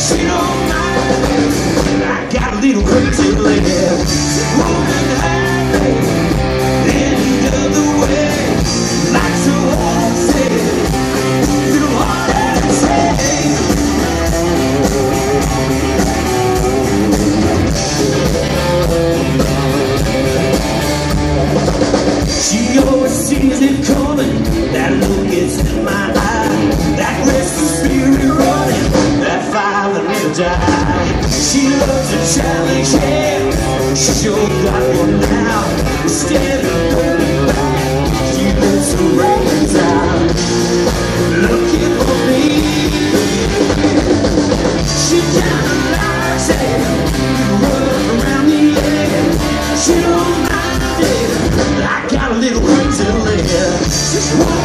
see no challenge him Show that now. Instead of going back You surrender down. Looking for me. She kinda likes it Run around the end She don't mind it. I got a little way to Just one